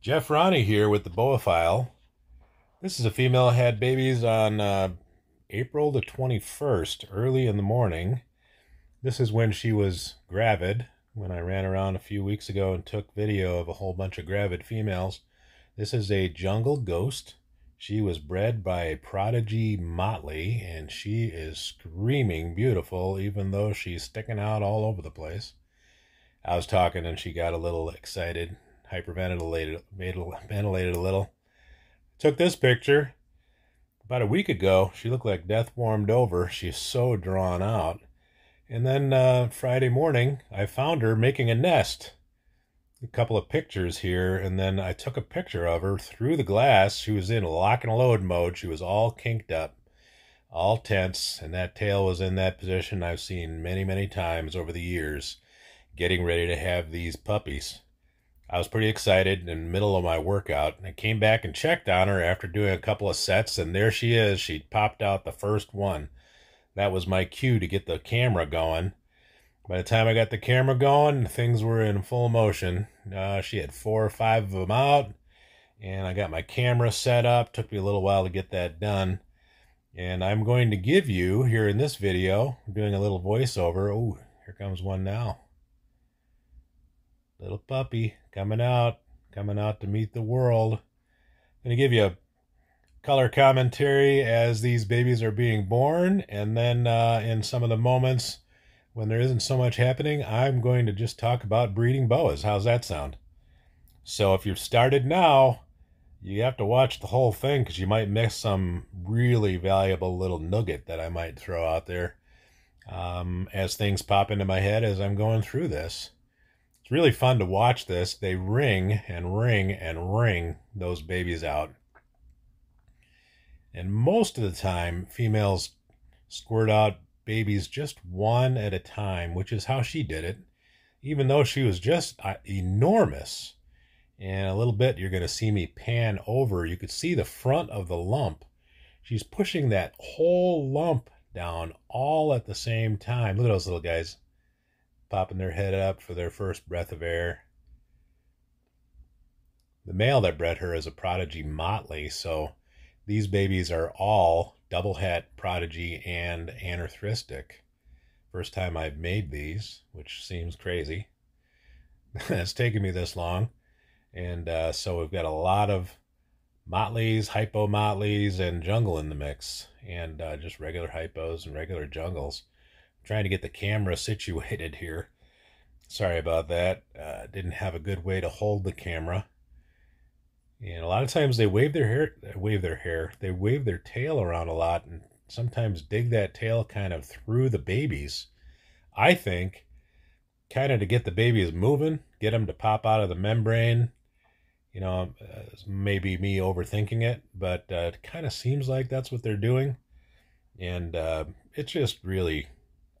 Jeff Ronne here with the Boaphile. This is a female had babies on uh, April the 21st, early in the morning. This is when she was gravid, when I ran around a few weeks ago and took video of a whole bunch of gravid females. This is a jungle ghost. She was bred by Prodigy Motley, and she is screaming beautiful, even though she's sticking out all over the place. I was talking and she got a little excited, hyperventilated, ventilated a little. Took this picture about a week ago. She looked like death warmed over. She's so drawn out. And then uh, Friday morning, I found her making a nest. A couple of pictures here, and then I took a picture of her through the glass. She was in lock and load mode. She was all kinked up, all tense, and that tail was in that position I've seen many, many times over the years, getting ready to have these puppies. I was pretty excited in the middle of my workout. and I came back and checked on her after doing a couple of sets, and there she is. She popped out the first one. That was my cue to get the camera going. By the time I got the camera going, things were in full motion. Uh, she had four or five of them out, and I got my camera set up. Took me a little while to get that done. And I'm going to give you, here in this video, doing a little voiceover. Oh, here comes one now. Little puppy coming out, coming out to meet the world. I'm going to give you a color commentary as these babies are being born, and then uh, in some of the moments when there isn't so much happening, I'm going to just talk about breeding boas. How's that sound? So if you've started now, you have to watch the whole thing because you might miss some really valuable little nugget that I might throw out there um, as things pop into my head as I'm going through this. It's really fun to watch this. They ring and ring and ring those babies out. And most of the time, females squirt out babies just one at a time, which is how she did it, even though she was just uh, enormous. And a little bit, you're going to see me pan over. You could see the front of the lump. She's pushing that whole lump down all at the same time. Look at those little guys popping their head up for their first breath of air. The male that bred her is a prodigy motley, so these babies are all double het prodigy and anerythristic. First time I've made these, which seems crazy. it's taken me this long. And uh, so we've got a lot of motleys, hypo motleys, and jungle in the mix, and uh, just regular hypos and regular jungles trying to get the camera situated here. Sorry about that. Uh, didn't have a good way to hold the camera. And a lot of times they wave their hair, wave their hair, they wave their tail around a lot and sometimes dig that tail kind of through the babies. I think kind of to get the babies moving, get them to pop out of the membrane. You know, uh, maybe me overthinking it, but uh, it kind of seems like that's what they're doing. And uh, it's just really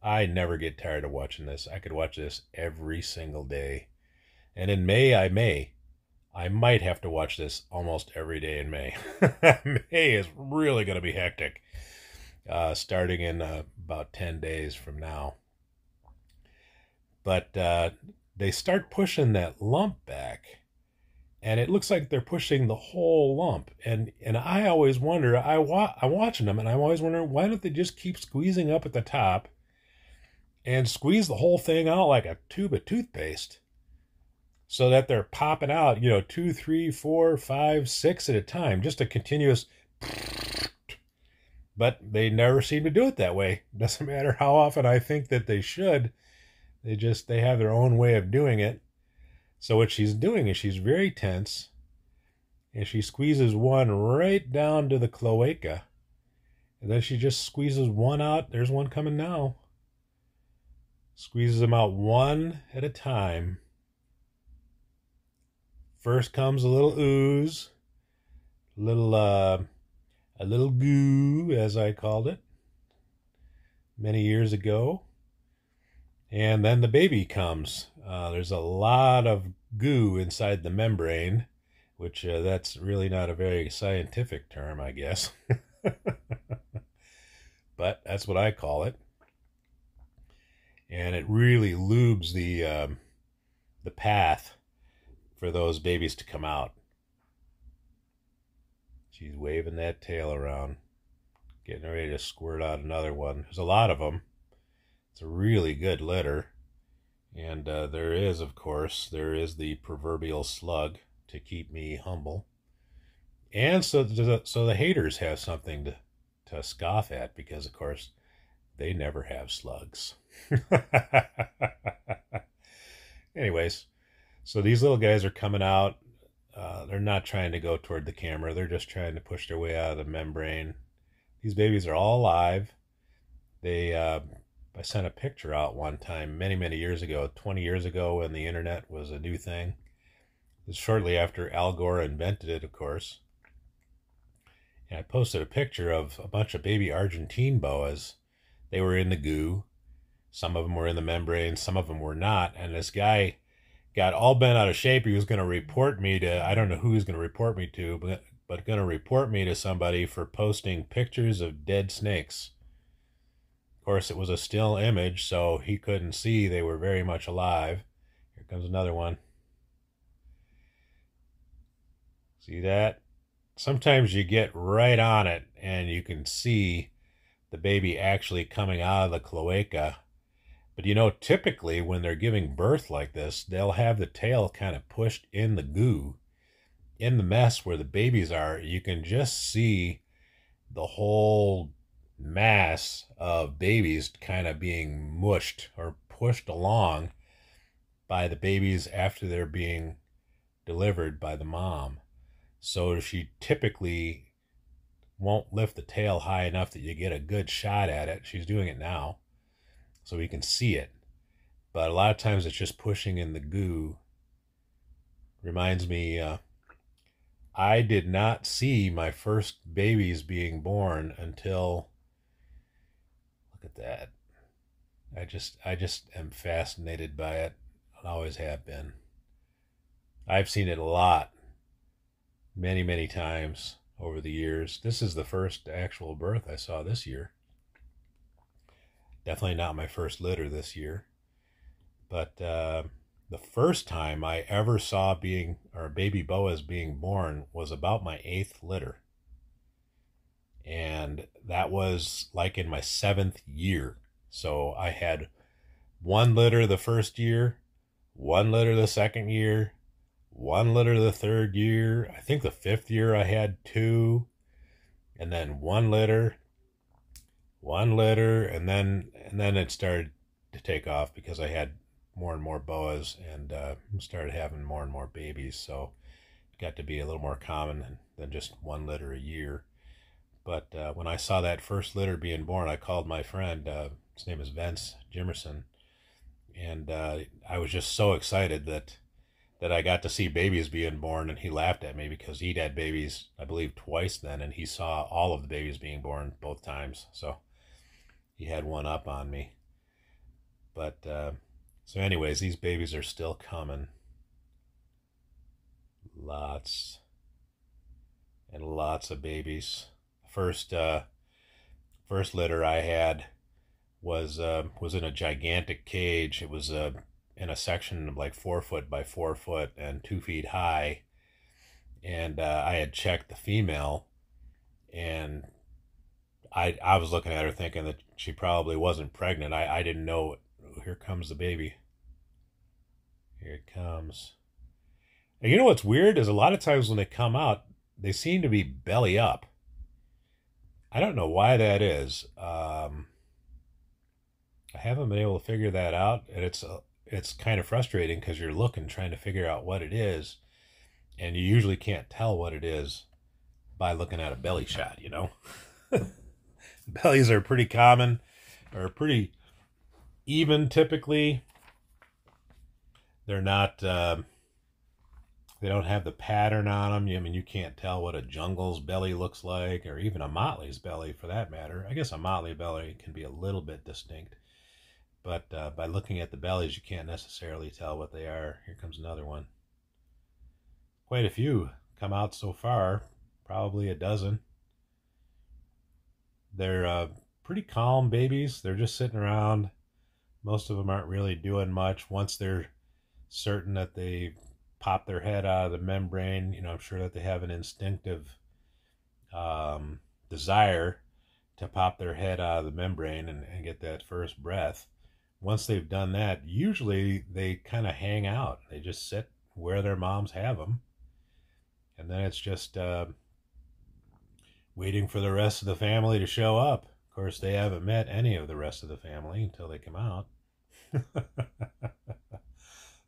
I never get tired of watching this. I could watch this every single day. And in May, I may. I might have to watch this almost every day in May. May is really going to be hectic, uh, starting in uh, about 10 days from now. But uh, they start pushing that lump back, and it looks like they're pushing the whole lump. And and I always wonder, I wa- I'm watching them, and I'm always wondering, why don't they just keep squeezing up at the top and squeeze the whole thing out like a tube of toothpaste so that they're popping out, you know, two, three, four, five, six at a time, just a continuous. But they never seem to do it that way. Doesn't matter how often I think that they should. They just they have their own way of doing it. So what she's doing is she's very tense, and she squeezes one right down to the cloaca, and then she just squeezes one out. There's one coming now squeezes them out one at a time. First comes a little ooze, a little uh, a little goo, as I called it, many years ago. And then the baby comes. Uh, there's a lot of goo inside the membrane, which uh, that's really not a very scientific term, I guess. but that's what I call it and it really lubes the um, the path for those babies to come out. She's waving that tail around, getting ready to squirt out another one. There's a lot of them. It's a really good litter. And uh, there is, of course, there is the proverbial slug to keep me humble. And so the, so the haters have something to, to scoff at because, of course, they never have slugs. Anyways, so these little guys are coming out. Uh, they're not trying to go toward the camera. They're just trying to push their way out of the membrane. These babies are all alive. They, uh, I sent a picture out one time many, many years ago, 20 years ago when the internet was a new thing. Shortly after Al Gore invented it, of course. And I posted a picture of a bunch of baby Argentine boas. They were in the goo. Some of them were in the membrane, some of them were not. And this guy got all bent out of shape. He was going to report me to, I don't know who he's going to report me to, but, but going to report me to somebody for posting pictures of dead snakes. Of course, it was a still image, so he couldn't see they were very much alive. Here comes another one. See that? Sometimes you get right on it and you can see the baby actually coming out of the cloaca but you know, typically when they're giving birth like this, they'll have the tail kind of pushed in the goo, in the mess where the babies are. You can just see the whole mass of babies kind of being mushed or pushed along by the babies after they're being delivered by the mom. So she typically won't lift the tail high enough that you get a good shot at it. She's doing it now so we can see it. But a lot of times it's just pushing in the goo. Reminds me, uh, I did not see my first babies being born until. Look at that. I just, I just am fascinated by it. I always have been. I've seen it a lot, many, many times over the years. This is the first actual birth I saw this year. Definitely not my first litter this year. But uh, the first time I ever saw being or baby boas being born was about my eighth litter. And that was like in my seventh year. So I had one litter the first year, one litter the second year, one litter the third year. I think the fifth year I had two, and then one litter one litter, and then and then it started to take off because I had more and more boas and uh, started having more and more babies. So it got to be a little more common than, than just one litter a year. But uh, when I saw that first litter being born, I called my friend. Uh, his name is Vince Jimerson, and uh, I was just so excited that that I got to see babies being born. And he laughed at me because he'd had babies, I believe, twice then, and he saw all of the babies being born both times. So he had one up on me. But uh, so, anyways, these babies are still coming. Lots and lots of babies. First, uh, first litter I had was uh, was in a gigantic cage. It was uh, in a section of like four foot by four foot and two feet high. And uh, I had checked the female, and I I was looking at her thinking that she probably wasn't pregnant. I, I didn't know. Here comes the baby. Here it comes. And you know what's weird is a lot of times when they come out, they seem to be belly up. I don't know why that is. Um, I haven't been able to figure that out, and it's uh, it's kind of frustrating because you're looking, trying to figure out what it is, and you usually can't tell what it is by looking at a belly shot. You know. bellies are pretty common, or pretty even typically. They're not. Uh, they don't have the pattern on them. I mean, you can't tell what a jungle's belly looks like, or even a motley's belly for that matter. I guess a motley belly can be a little bit distinct, but uh, by looking at the bellies, you can't necessarily tell what they are. Here comes another one. Quite a few come out so far, probably a dozen. They're uh, pretty calm babies. They're just sitting around. Most of them aren't really doing much. Once they're certain that they pop their head out of the membrane, you know, I'm sure that they have an instinctive um, desire to pop their head out of the membrane and, and get that first breath. Once they've done that, usually they kind of hang out. They just sit where their moms have them. And then it's just uh, waiting for the rest of the family to show up. Of course, they haven't met any of the rest of the family until they come out,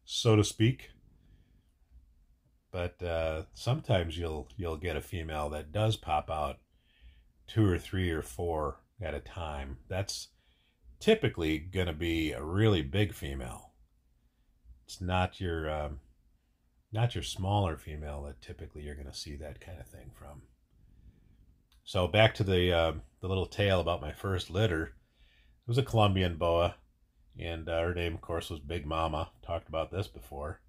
so to speak. But uh, sometimes you'll you'll get a female that does pop out two or three or four at a time. That's typically going to be a really big female. It's not your um, not your smaller female that typically you're going to see that kind of thing from. So back to the uh, the little tale about my first litter. It was a Colombian boa, and uh, her name, of course, was Big Mama. Talked about this before.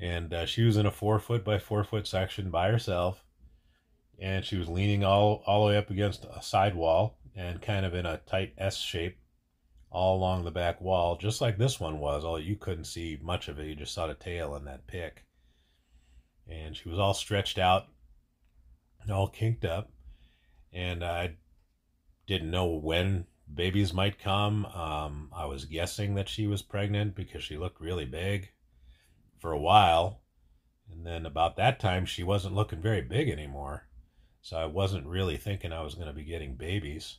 And uh, she was in a four foot by four foot section by herself, and she was leaning all all the way up against a side wall and kind of in a tight S shape all along the back wall, just like this one was. All you couldn't see much of it; you just saw the tail in that pic. And she was all stretched out, and all kinked up and I didn't know when babies might come. Um, I was guessing that she was pregnant because she looked really big for a while. And then about that time, she wasn't looking very big anymore. So I wasn't really thinking I was going to be getting babies.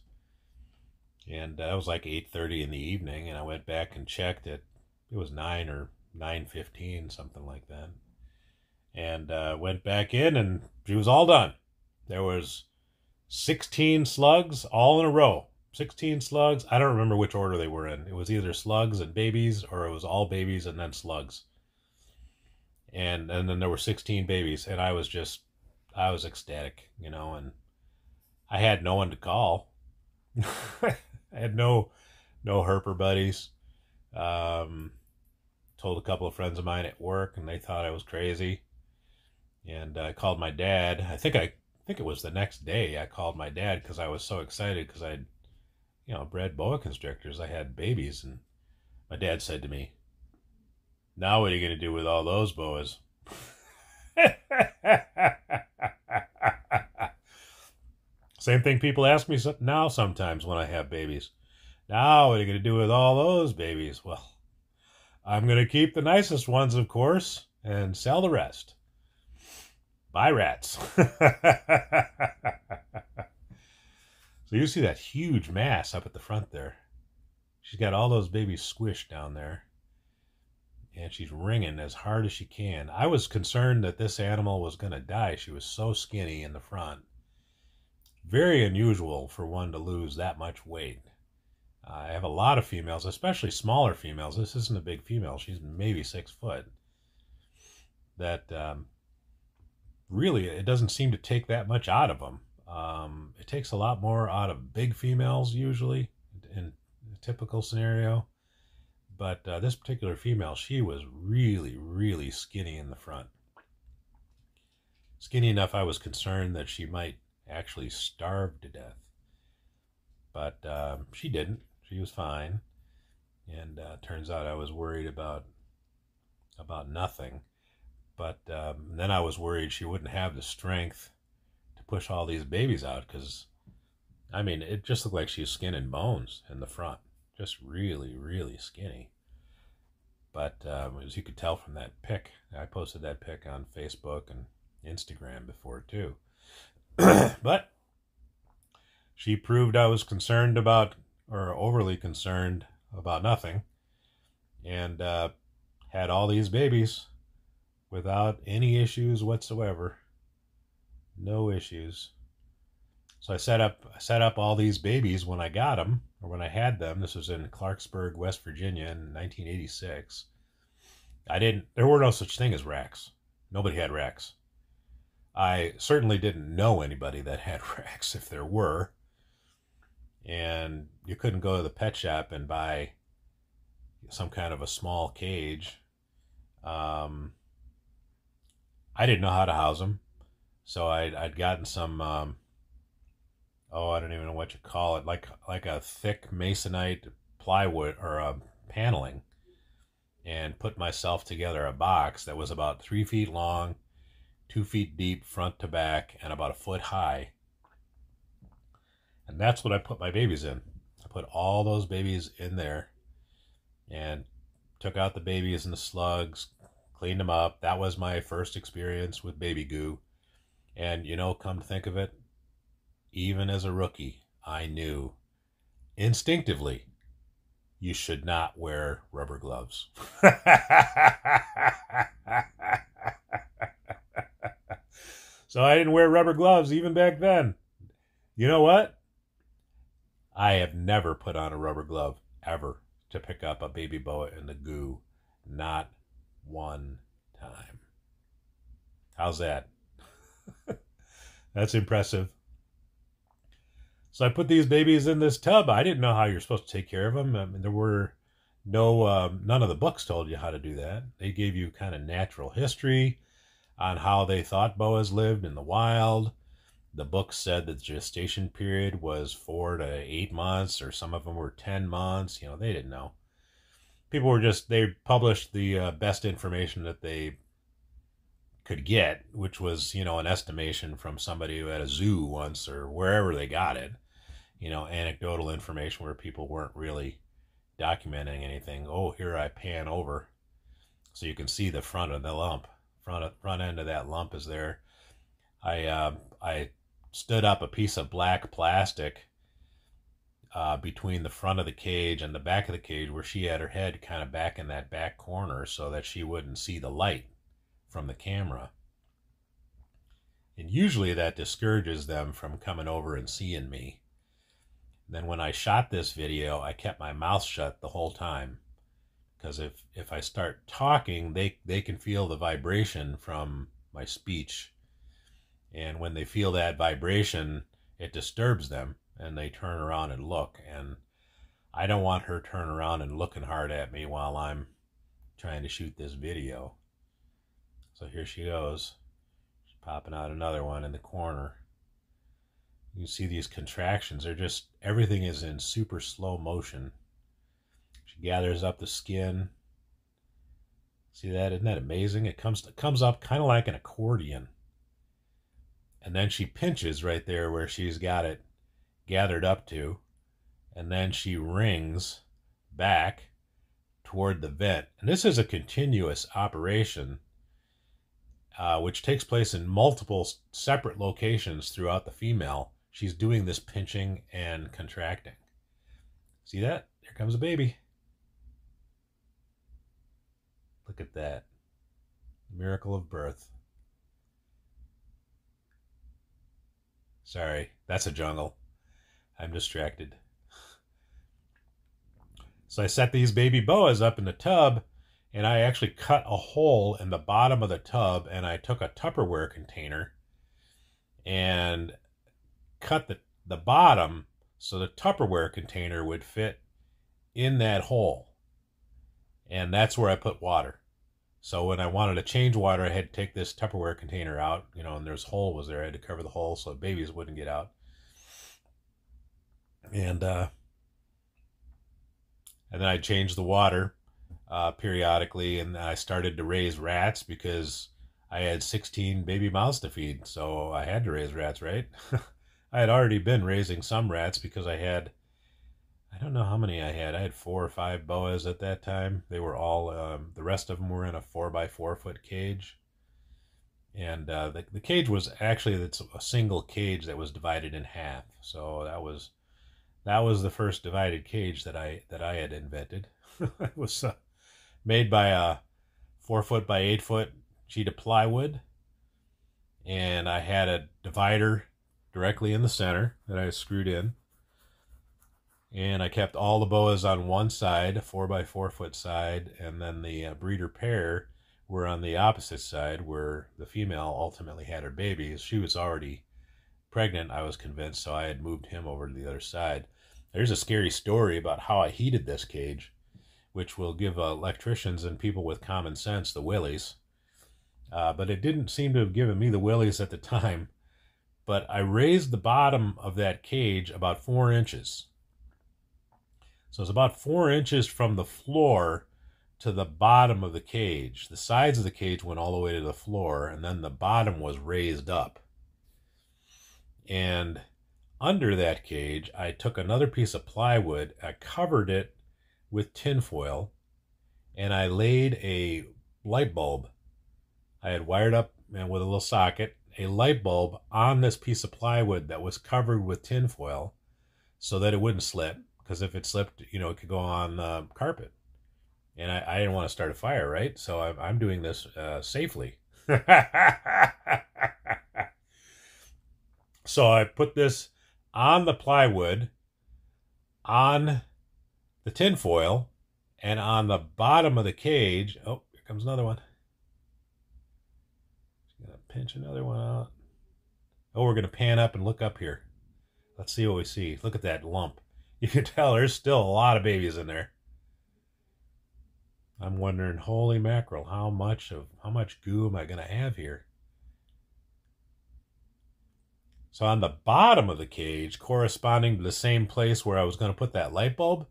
And uh, it was like 8.30 in the evening, and I went back and checked it. It was 9 or 9.15, something like that. And uh, went back in, and she was all done. There was 16 slugs all in a row. 16 slugs. I don't remember which order they were in. It was either slugs and babies or it was all babies and then slugs. And and then there were 16 babies and I was just I was ecstatic, you know, and I had no one to call. I had no no herper buddies. Um told a couple of friends of mine at work and they thought I was crazy. And I called my dad. I think I think it was the next day I called my dad because I was so excited because I'd, you know, bred boa constrictors. I had babies, and my dad said to me, "Now what are you going to do with all those boas?" Same thing people ask me now sometimes when I have babies. Now what are you going to do with all those babies? Well, I'm going to keep the nicest ones, of course, and sell the rest. Bye, rats. so you see that huge mass up at the front there. She's got all those babies squished down there. And she's wringing as hard as she can. I was concerned that this animal was going to die. She was so skinny in the front. Very unusual for one to lose that much weight. I have a lot of females, especially smaller females. This isn't a big female. She's maybe six foot. That um, really it doesn't seem to take that much out of them. Um, it takes a lot more out of big females usually in a typical scenario. But uh, this particular female, she was really, really skinny in the front. Skinny enough I was concerned that she might actually starve to death. But uh, she didn't. She was fine. And uh, turns out I was worried about about nothing. But um, then I was worried she wouldn't have the strength to push all these babies out because, I mean, it just looked like she was skin and bones in the front. Just really, really skinny. But um, as you could tell from that pic, I posted that pic on Facebook and Instagram before too. but she proved I was concerned about, or overly concerned about nothing, and uh, had all these babies without any issues whatsoever. No issues. So I set up I set up all these babies when I got them or when I had them. This was in Clarksburg, West Virginia in 1986. I didn't there were no such thing as racks. Nobody had racks. I certainly didn't know anybody that had racks if there were. And you couldn't go to the pet shop and buy some kind of a small cage. Um, I didn't know how to house them, so I'd, I'd gotten some. Um, oh, I don't even know what you call it, like like a thick masonite plywood or a paneling, and put myself together a box that was about three feet long, two feet deep, front to back, and about a foot high. And that's what I put my babies in. I put all those babies in there and took out the babies and the slugs, cleaned them up. That was my first experience with baby goo. And, you know, come to think of it, even as a rookie, I knew instinctively you should not wear rubber gloves. so I didn't wear rubber gloves even back then. You know what? I have never put on a rubber glove ever to pick up a baby boa in the goo. Not one time. How's that? That's impressive. So I put these babies in this tub. I didn't know how you're supposed to take care of them. I mean, there were no, um, none of the books told you how to do that. They gave you kind of natural history on how they thought boas lived in the wild. The book said that the gestation period was four to eight months, or some of them were 10 months. You know, they didn't know. People were just, they published the uh, best information that they could get, which was, you know, an estimation from somebody who had a zoo once or wherever they got it. You know, anecdotal information where people weren't really documenting anything. Oh, here I pan over so you can see the front of the lump. Front of, front end of that lump is there. I uh, I stood up a piece of black plastic uh, between the front of the cage and the back of the cage where she had her head kind of back in that back corner so that she wouldn't see the light from the camera. And usually that discourages them from coming over and seeing me. Then when I shot this video, I kept my mouth shut the whole time. Because if, if I start talking, they, they can feel the vibration from my speech and when they feel that vibration, it disturbs them and they turn around and look. And I don't want her turn around and looking hard at me while I'm trying to shoot this video. So here she goes. She's popping out another one in the corner. You see these contractions. They're just, everything is in super slow motion. She gathers up the skin. See that? Isn't that amazing? It comes, it comes up kind of like an accordion and then she pinches right there where she's got it gathered up to and then she rings back toward the vent. And this is a continuous operation uh, which takes place in multiple separate locations throughout the female. She's doing this pinching and contracting. See that? Here comes a baby. Look at that. Miracle of birth. Sorry, that's a jungle. I'm distracted. So I set these baby boas up in the tub and I actually cut a hole in the bottom of the tub and I took a Tupperware container and cut the, the bottom so the Tupperware container would fit in that hole. And that's where I put water. So when I wanted to change water, I had to take this Tupperware container out, you know, and there's hole was there. I had to cover the hole so babies wouldn't get out. And uh, and then I changed the water uh, periodically, and I started to raise rats because I had 16 baby mouths to feed, so I had to raise rats, right? I had already been raising some rats because I had I don't know how many I had. I had four or five boas at that time. They were all, um, the rest of them were in a four by four foot cage. And uh, the, the cage was actually it's a single cage that was divided in half. So that was that was the first divided cage that I that I had invented. it was uh, made by a four foot by eight foot sheet of plywood, and I had a divider directly in the center that I screwed in and I kept all the boas on one side, four by four foot side, and then the uh, breeder pair were on the opposite side, where the female ultimately had her babies. She was already pregnant, I was convinced, so I had moved him over to the other side. There's a scary story about how I heated this cage, which will give uh, electricians and people with common sense the willies. Uh, but it didn't seem to have given me the willies at the time. But I raised the bottom of that cage about four inches so it's about four inches from the floor to the bottom of the cage. The sides of the cage went all the way to the floor, and then the bottom was raised up. And under that cage, I took another piece of plywood, I covered it with tinfoil, and I laid a light bulb. I had wired up and with a little socket a light bulb on this piece of plywood that was covered with tinfoil so that it wouldn't slip. Because if it slipped, you know, it could go on the carpet. And I, I didn't want to start a fire, right? So I'm, I'm doing this uh, safely. so I put this on the plywood, on the tinfoil, and on the bottom of the cage. Oh, here comes another one. Gonna pinch another one out. Oh, we're gonna pan up and look up here. Let's see what we see. Look at that lump. You can tell there's still a lot of babies in there. I'm wondering, holy mackerel, how much of how much goo am I gonna have here? So on the bottom of the cage, corresponding to the same place where I was going to put that light bulb,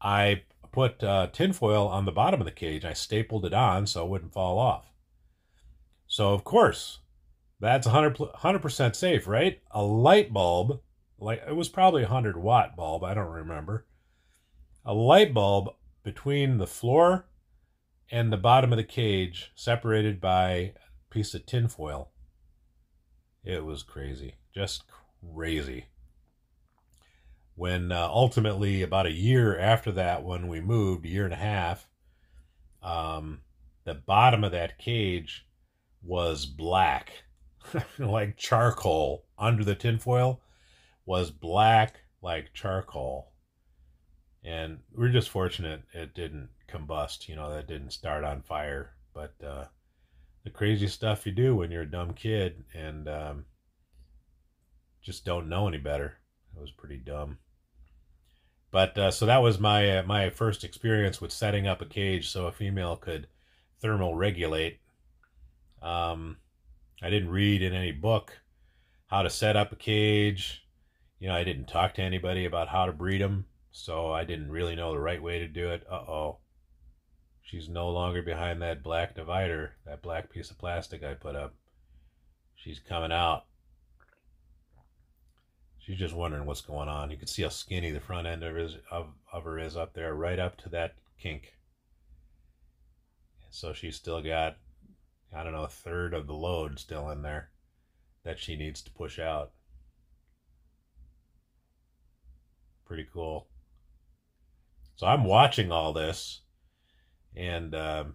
I put uh, tinfoil on the bottom of the cage. I stapled it on so it wouldn't fall off. So of course, that's 100 percent safe, right? A light bulb, like it was probably a 100 watt bulb. I don't remember. A light bulb between the floor and the bottom of the cage, separated by a piece of tinfoil. It was crazy, just crazy. When uh, ultimately, about a year after that, when we moved, a year and a half, um, the bottom of that cage was black, like charcoal. Under the tinfoil was black like charcoal. And we're just fortunate it didn't combust, you know, that didn't start on fire. But uh, the crazy stuff you do when you're a dumb kid and um, just don't know any better. It was pretty dumb. But uh, so that was my uh, my first experience with setting up a cage so a female could thermal regulate. Um, I didn't read in any book how to set up a cage. You know, I didn't talk to anybody about how to breed them, so I didn't really know the right way to do it. Uh oh. She's no longer behind that black divider, that black piece of plastic I put up. She's coming out. She's just wondering what's going on. You can see how skinny the front end of, his, of, of her is up there, right up to that kink. So she's still got, I don't know, a third of the load still in there that she needs to push out. Pretty cool. So I'm watching all this and um,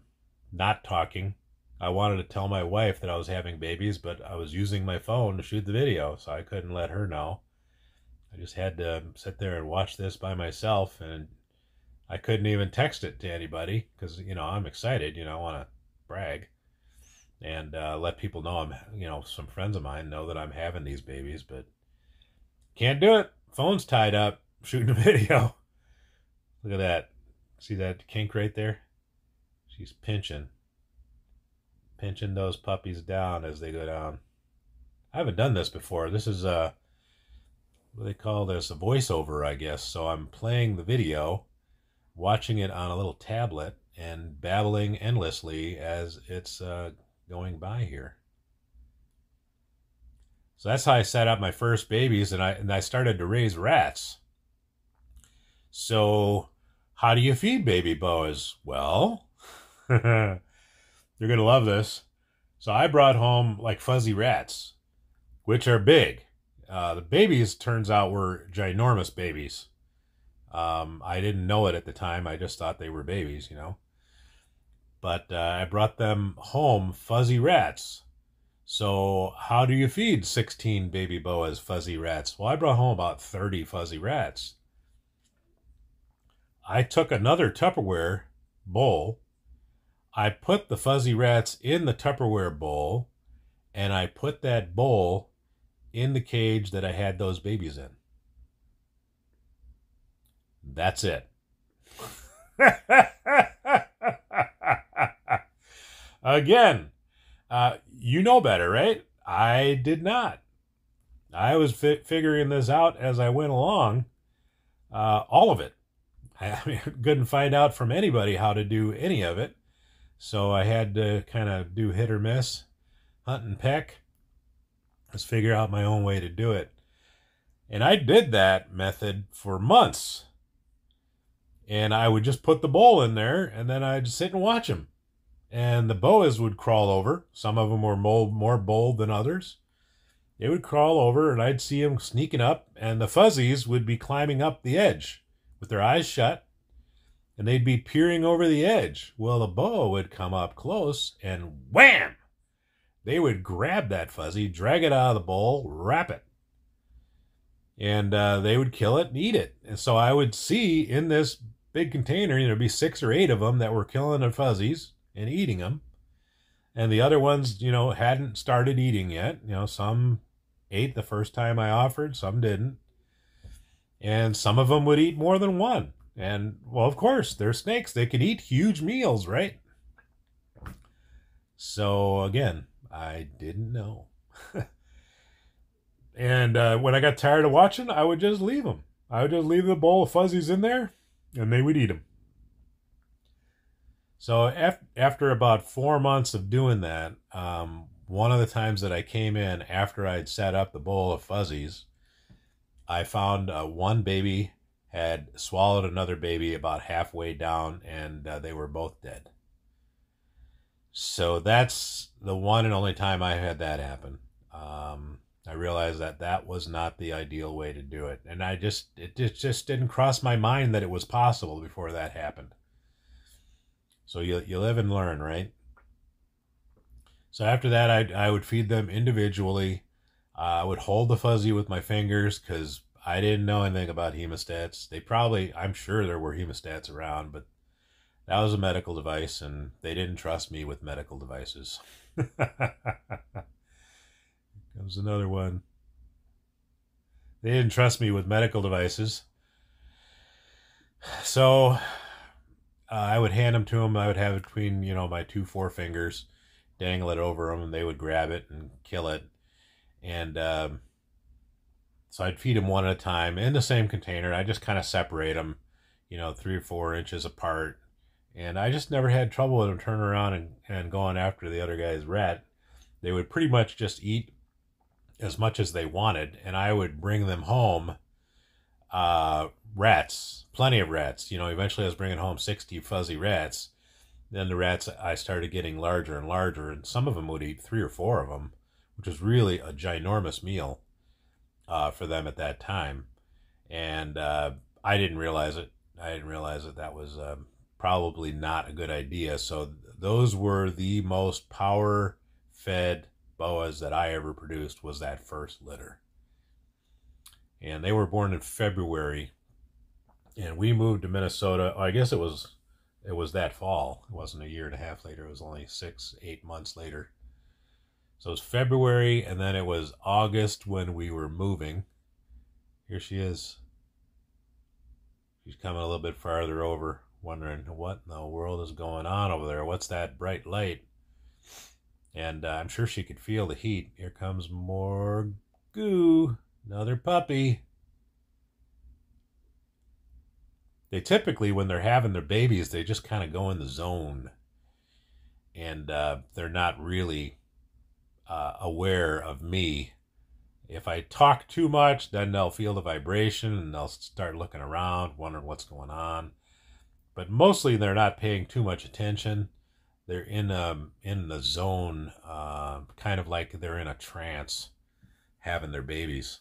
not talking. I wanted to tell my wife that I was having babies, but I was using my phone to shoot the video, so I couldn't let her know. I just had to sit there and watch this by myself, and I couldn't even text it to anybody because you know I'm excited. You know, I want to brag and uh, let people know I'm. You know, some friends of mine know that I'm having these babies, but can't do it. Phone's tied up. Shooting a video. Look at that. See that kink right there? She's pinching. Pinching those puppies down as they go down. I haven't done this before. This is a uh, what they call this a voiceover, I guess. So I'm playing the video, watching it on a little tablet, and babbling endlessly as it's uh, going by here. So that's how I set up my first babies, and I and I started to raise rats. So, how do you feed baby boas? Well, you're gonna love this. So I brought home like fuzzy rats, which are big. Uh, the babies turns out were ginormous babies. Um, I didn't know it at the time. I just thought they were babies, you know. But uh, I brought them home fuzzy rats. So how do you feed 16 baby boas fuzzy rats? Well, I brought home about 30 fuzzy rats. I took another Tupperware bowl I put the fuzzy rats in the Tupperware bowl and I put that bowl in the cage that I had those babies in. That's it. Again, uh, you know better, right? I did not. I was fi- figuring this out as I went along, uh, all of it. I mean, couldn't find out from anybody how to do any of it. So I had to kind of do hit or miss, hunt and peck. Let's figure out my own way to do it. And I did that method for months. And I would just put the bowl in there and then I'd sit and watch them. And the boas would crawl over. Some of them were more, more bold than others. They would crawl over and I'd see them sneaking up, and the fuzzies would be climbing up the edge with their eyes shut and they'd be peering over the edge. Well, the boa would come up close and wham! They would grab that fuzzy, drag it out of the bowl, wrap it. And uh, they would kill it and eat it. And so I would see in this big container, there'd be six or eight of them that were killing the fuzzies and eating them. And the other ones, you know, hadn't started eating yet. You know, some ate the first time I offered, some didn't. And some of them would eat more than one. And, well, of course, they're snakes. They can eat huge meals, right? So, again, I didn't know. and uh, when I got tired of watching, I would just leave them. I would just leave the bowl of fuzzies in there, and they would eat them. So af- after about four months of doing that, um, one of the times that I came in after I'd set up the bowl of fuzzies, I found uh, one baby had swallowed another baby about halfway down, and uh, they were both dead. So that's the one and only time I had that happen. Um, I realized that that was not the ideal way to do it, and I just it just, just didn't cross my mind that it was possible before that happened. So you you live and learn, right? So after that, I I would feed them individually. Uh, I would hold the fuzzy with my fingers because I didn't know anything about hemostats. They probably, I'm sure there were hemostats around, but that was a medical device, and they didn't trust me with medical devices. comes another one. They didn't trust me with medical devices. So uh, I would hand them to them. I would have it between, you know, my two forefingers, dangle it over them, and they would grab it and kill it. And um, so I'd feed them one at a time in the same container. I just kind of separate them, you know, three or four inches apart. And I just never had trouble with them turning around and, and going after the other guy's rat. They would pretty much just eat as much as they wanted. And I would bring them home uh, rats, plenty of rats. You know, eventually I was bringing home 60 fuzzy rats. Then the rats, I started getting larger and larger. And some of them would eat three or four of them, which was really a ginormous meal uh, for them at that time, and uh, I didn't realize it. I didn't realize that that was uh, probably not a good idea. So those were the most power fed boas that I ever produced. Was that first litter, and they were born in February, and we moved to Minnesota. I guess it was it was that fall. It wasn't a year and a half later. It was only six, eight months later. So it was February, and then it was August when we were moving. Here she is. She's coming a little bit farther over, wondering what in the world is going on over there. What's that bright light? And uh, I'm sure she could feel the heat. Here comes more goo. Another puppy. They typically, when they're having their babies, they just kind of go in the zone. And uh, they're not really uh, aware of me. If I talk too much, then they'll feel the vibration and they'll start looking around, wondering what's going on. But mostly they're not paying too much attention. They're in a, um, in the zone, uh, kind of like they're in a trance, having their babies.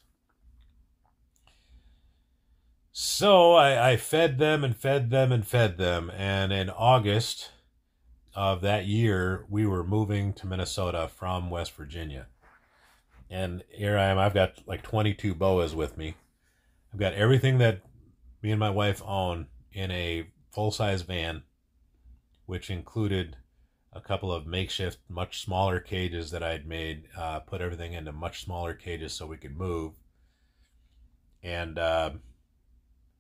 So I, I fed them and fed them and fed them. And in August, of that year, we were moving to Minnesota from West Virginia. And here I am. I've got like 22 boas with me. I've got everything that me and my wife own in a full size van, which included a couple of makeshift, much smaller cages that I'd made, uh, put everything into much smaller cages so we could move. And uh,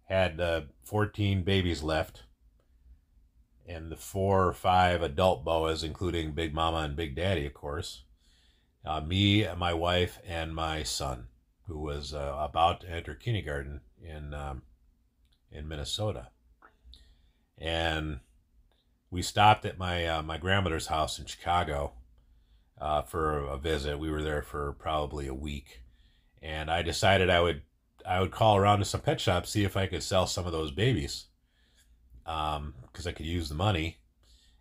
had uh, 14 babies left and the four or five adult boas, including Big Mama and Big Daddy, of course. Uh, me, my wife, and my son, who was uh, about to enter kindergarten in um, in Minnesota. and we stopped at my uh, my grandmother's house in Chicago uh, for a visit. We were there for probably a week, and I decided I would I would call around to some pet shops see if I could sell some of those babies, because um, I could use the money,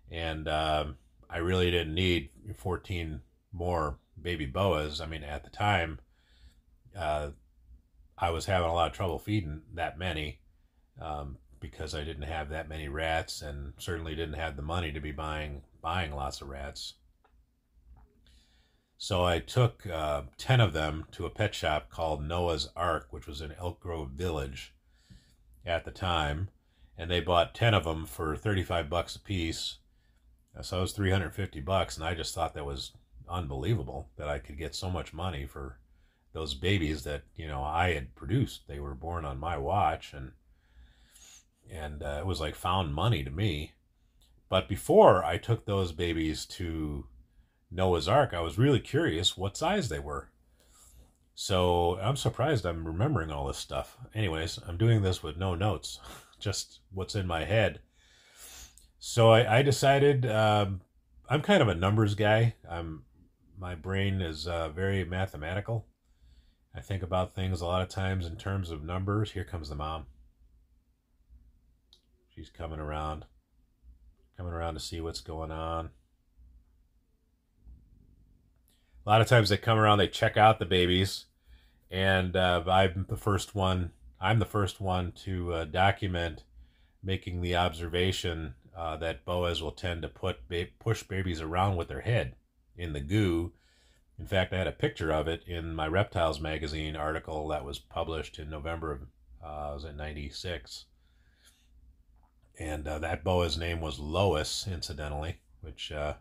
and um, I really didn't need fourteen more baby boas. I mean, at the time, uh, I was having a lot of trouble feeding that many. Um, because I didn't have that many rats and certainly didn't have the money to be buying buying lots of rats. So I took uh, 10 of them to a pet shop called Noah's Ark, which was in Elk Grove Village at the time. And they bought 10 of them for 35 bucks a piece. So it was 350 bucks. And I just thought that was unbelievable that I could get so much money for those babies that, you know, I had produced. They were born on my watch. And and uh, it was like found money to me. But before I took those babies to Noah's Ark, I was really curious what size they were. So I'm surprised I'm remembering all this stuff. Anyways, I'm doing this with no notes, just what's in my head. So I, I decided um, I'm kind of a numbers guy. I'm my brain is uh, very mathematical. I think about things a lot of times in terms of numbers. Here comes the mom. She's coming around, coming around to see what's going on. A lot of times they come around, they check out the babies, and uh, I'm the first one. I'm the first one to uh, document making the observation uh, that boas will tend to put ba- push babies around with their head in the goo. In fact, I had a picture of it in my Reptiles magazine article that was published in November of uh, was it '96 and uh, that boa's name was Lois, incidentally, which uh,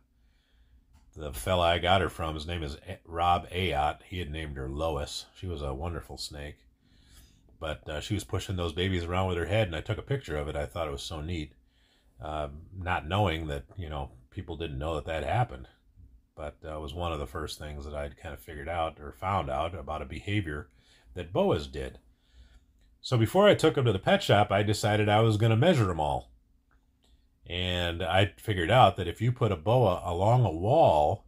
the fella I got her from, his name is Rob Ayotte. He had named her Lois. She was a wonderful snake. But uh, she was pushing those babies around with her head, and I took a picture of it. I thought it was so neat, um, not knowing that, you know, people didn't know that that happened. But uh, was one of the first things that I'd kind of figured out or found out about a behavior that boas did. So before I took them to the pet shop, I decided I was going to measure them all. And I figured out that if you put a boa along a wall,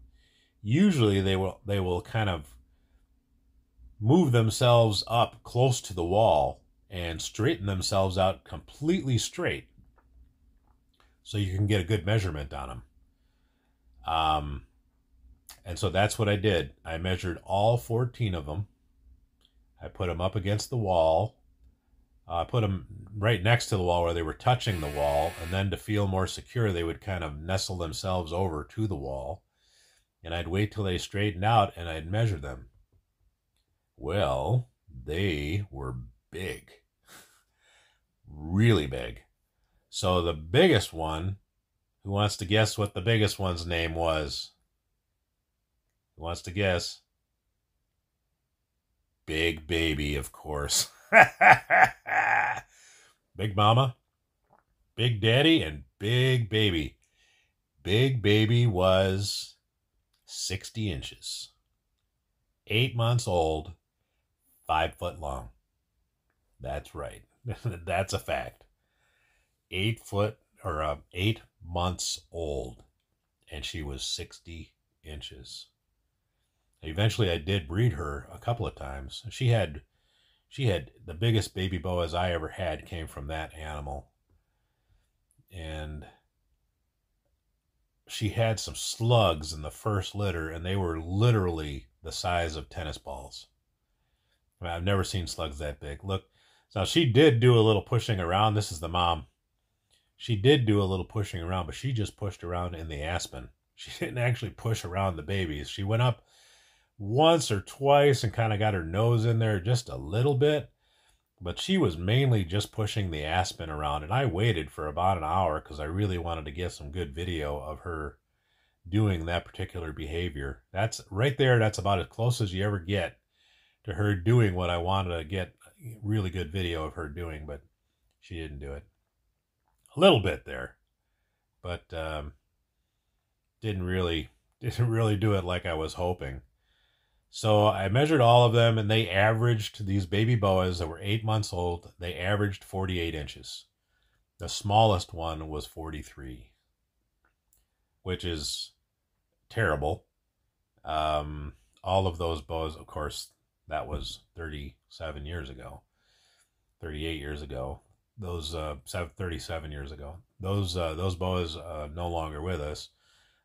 usually they will they will kind of move themselves up close to the wall and straighten themselves out completely straight so you can get a good measurement on them. Um, and so that's what I did. I measured all 14 of them. I put them up against the wall I put them right next to the wall where they were touching the wall, and then to feel more secure, they would kind of nestle themselves over to the wall. And I'd wait till they straightened out and I'd measure them. Well, they were big, really big. So the biggest one, who wants to guess what the biggest one's name was? Who wants to guess? Big Baby, of course. Big Mama, Big Daddy, and Big Baby. Big Baby was 60 inches, eight months old, five foot long. That's right. That's a fact. Eight foot or uh, eight months old, and she was 60 inches. Eventually, I did breed her a couple of times. She had she had the biggest baby boas I ever had came from that animal. And she had some slugs in the first litter, and they were literally the size of tennis balls. I mean, I've never seen slugs that big. Look, now she did do a little pushing around. This is the mom. She did do a little pushing around, but she just pushed around in the aspen. She didn't actually push around the babies. She went up once or twice and kind of got her nose in there just a little bit. But she was mainly just pushing the aspen around. And I waited for about an hour because I really wanted to get some good video of her doing that particular behavior. That's right there. That's about as close as you ever get to her doing what I wanted to get really good video of her doing, but she didn't do it. A little bit there, but um, didn't really didn't really do it like I was hoping. So I measured all of them, and they averaged these baby boas that were eight months old. They averaged 48 inches. The smallest one was 43, which is terrible. Um, all of those boas, of course, that was 37 years ago, 38 years ago. Those uh, 37 years ago. Those uh, those boas uh, no longer with us.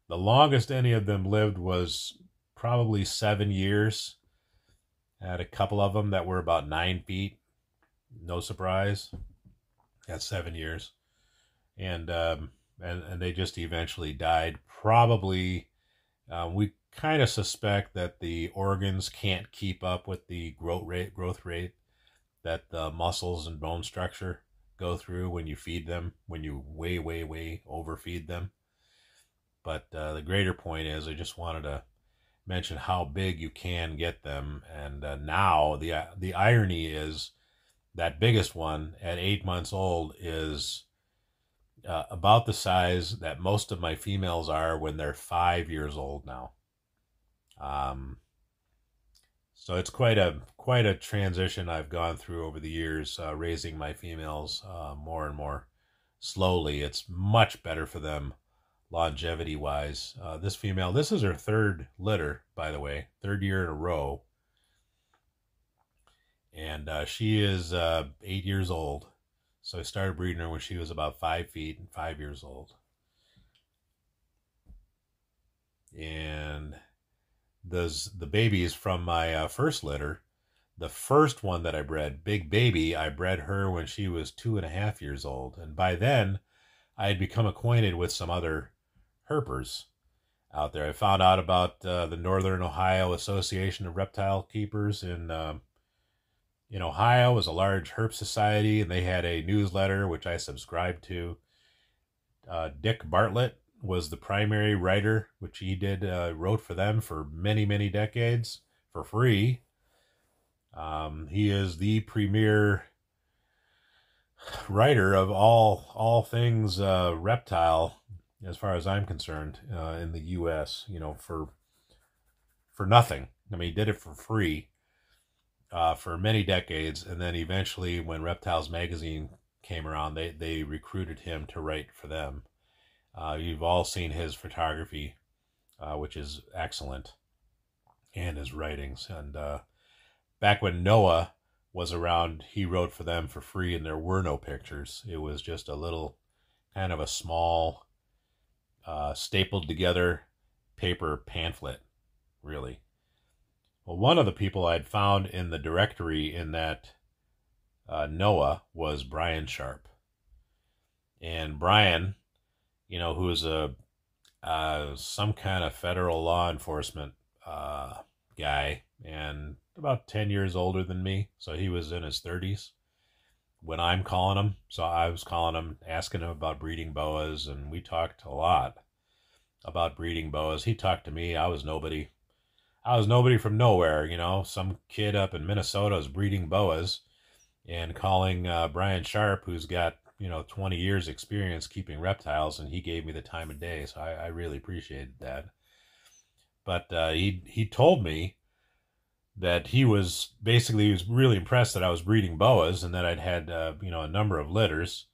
The longest any of them lived was probably seven years. Had a couple of them that were about nine feet. No surprise. At seven years, and um, and and they just eventually died. Probably, uh, we kind of suspect that the organs can't keep up with the growth rate growth rate that the muscles and bone structure go through when you feed them when you way way way overfeed them. But uh, the greater point is i just wanted to mention how big you can get them. And uh, now the uh, the irony is that biggest one at eight months old is uh, about the size that most of my females are when they're five years old now um, so it's quite a quite a transition I've gone through over the years, uh, raising my females uh, more and more slowly. It's much better for them longevity wise. Uh, this female, this is her third litter, by the way, third year in a row, and uh, she is uh, eight years old. So I started breeding her when she was about five feet and five years old. And those the babies from my uh, first litter. The first one that I bred, Big Baby, I bred her when she was two and a half years old, and by then I had become acquainted with some other herpers out there. I found out about uh, the Northern Ohio Association of Reptile Keepers in uh, in Ohio was a large herp society, and they had a newsletter which I subscribed to. Uh, Dick Bartlett was the primary writer, which he did uh, wrote for them for many many decades for free. Um, he is the premier writer of all all things uh, reptile, as far as I'm concerned, uh, in the U.S. You know, for for nothing. I mean, he did it for free uh, for many decades, and then eventually, when Reptiles magazine came around, they they recruited him to write for them. Uh, you've all seen his photography, uh, which is excellent, and his writings. And uh, back when Noah was around, he wrote for them for free, and there were no pictures. It was just a little, kind of a small, uh, stapled together paper pamphlet, really. Well, one of the people I'd found in the directory in that uh, Noah was Brian Sharp. And Brian you know, who is a uh, some kind of federal law enforcement uh, guy and about 10 years older than me. So he was in his 30s when I'm calling him. So I was calling him, asking him about breeding boas, and we talked a lot about breeding boas. He talked to me. I was nobody. I was nobody from nowhere, you know. Some kid up in Minnesota is breeding boas and calling uh, Brian Sharp, who's got you know 20 years experience keeping reptiles and he gave me the time of day so i, I really appreciated that. But uh, he he told me that he was basically he was really impressed that i was breeding boas and that i'd had uh, you know a number of litters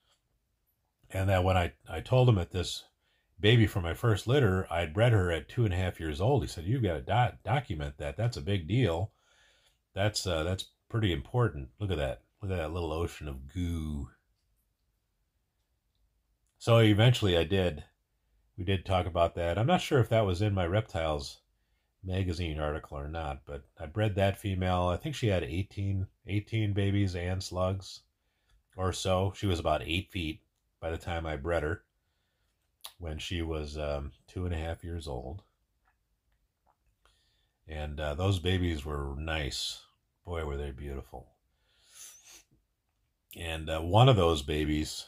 and that when i i told him that this baby from my first litter i'd bred her at two and a half years old he said you've got to do- document that. That's a big deal. That's uh that's pretty important. Look at that. Look at that little ocean of goo so eventually I did. We did talk about that. I'm not sure if that was in my reptiles magazine article or not, but I bred that female. I think she had 18, 18 babies and slugs or so. She was about eight feet by the time I bred her when she was um, two and a half years old. And uh, those babies were nice. Boy, were they beautiful. And uh, one of those babies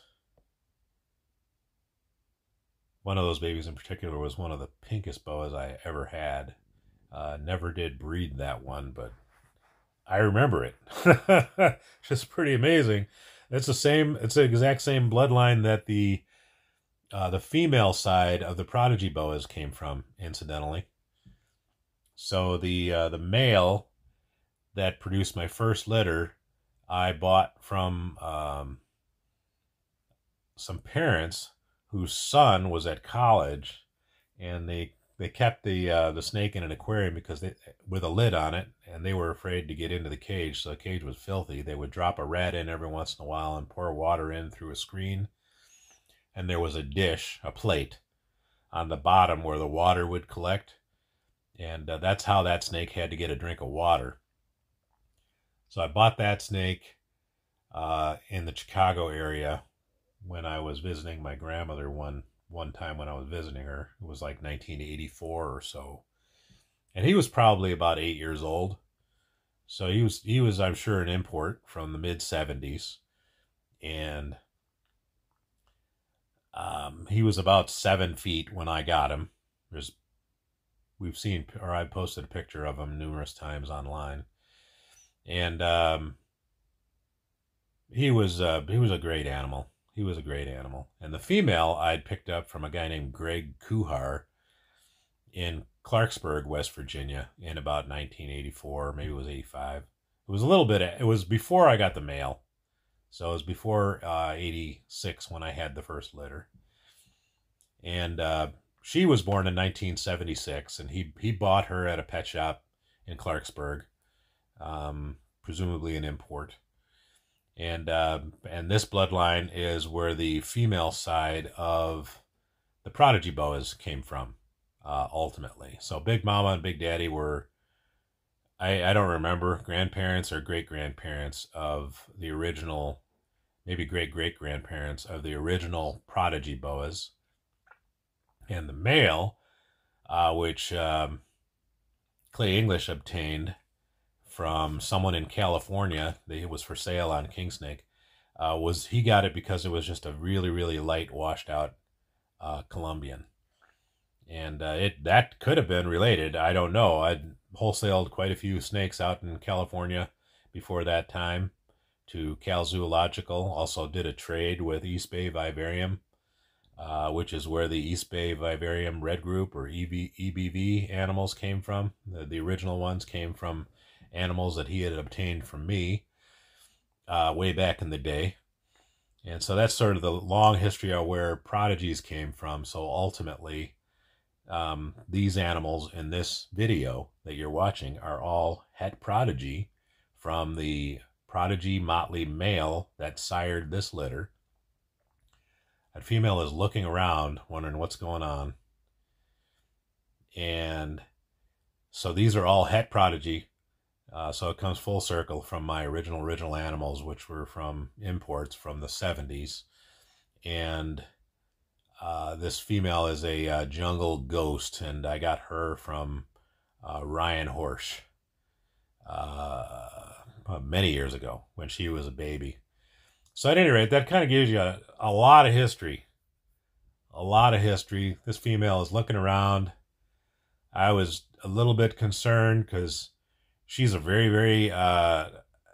one of those babies in particular was one of the pinkest boas I ever had. Uh, never did breed that one, but I remember it. Just pretty amazing. It's the same. It's the exact same bloodline that the uh, the female side of the prodigy boas came from, incidentally. So the uh, the male that produced my first litter, I bought from um, some parents whose son was at college, and they they kept the uh, the snake in an aquarium because they with a lid on it, and they were afraid to get into the cage. So the cage was filthy. They would drop a rat in every once in a while and pour water in through a screen, and there was a dish, a plate, on the bottom where the water would collect, and uh, that's how that snake had to get a drink of water. So I bought that snake uh, in the Chicago area when I was visiting my grandmother one one time when I was visiting her. It was like 1984 or so, and he was probably about eight years old. So he was he was I'm sure an import from the mid 70s, and um, he was about seven feet when I got him. There's we've seen or I posted a picture of him numerous times online, and um, he was uh, he was a great animal. He was a great animal. And the female I'd picked up from a guy named Greg Kuhar in Clarksburg, West Virginia, in about 1984, maybe it was 85. It was a little bit. It was before I got the male, so it was before uh, 86 when I had the first litter. And uh, she was born in 1976, and he he bought her at a pet shop in Clarksburg, um, presumably an import and uh, and this bloodline is where the female side of the prodigy boas came from, uh, ultimately. So Big Mama and Big Daddy were, I I don't remember grandparents or great grandparents of the original, maybe great great grandparents of the original prodigy boas, and the male, uh, which um, Clay English obtained from someone in California. It was for sale on Kingsnake. Uh, was he got it because it was just a really really light washed out uh, Colombian, and uh, it that could have been related. I don't know. I'd wholesaled quite a few snakes out in California before that time to Cal Zoological. Also did a trade with East Bay Vivarium, uh, which is where the East Bay Vivarium Red Group or EB, EBV animals came from. The, the original ones came from animals that he had obtained from me uh, way back in the day. And so that's sort of the long history of where prodigies came from. So ultimately, um, these animals in this video that you're watching are all het prodigy from the prodigy motley male that sired this litter. That female is looking around, wondering what's going on. And so these are all het prodigy uh, so it comes full circle from my original original animals, which were from imports from the 70s. And uh, this female is a uh, jungle ghost, and I got her from uh, Ryan Horsch uh, many years ago when she was a baby. So at any rate, that kind of gives you a, a lot of history. A lot of history. This female is looking around. I was a little bit concerned because she's a very very uh,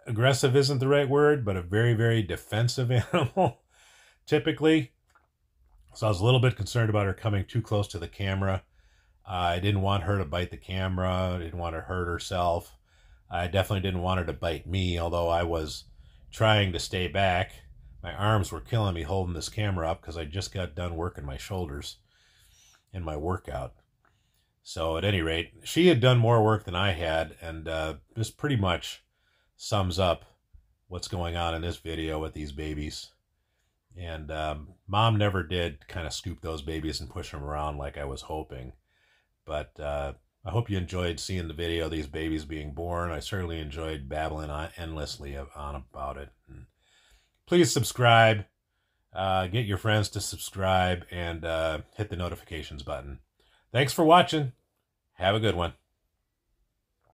aggressive isn't the right word but a very very defensive animal typically. So i was a little bit concerned about her coming too close to the camera. Uh, i didn't want her to bite the camera. I didn't want to hurt herself. I definitely didn't want her to bite me although i was trying to stay back. My arms were killing me holding this camera up because i just got done working my shoulders in my workout so at any rate, she had done more work than I had, and uh, this pretty much sums up what's going on in this video with these babies. And um, mom never did kind of scoop those babies and push them around like I was hoping. But uh, I hope you enjoyed seeing the video of these babies being born. I certainly enjoyed babbling on endlessly on about it. And please subscribe. Uh, get your friends to subscribe and uh, hit the notifications button. Thanks for watching. Have a good one.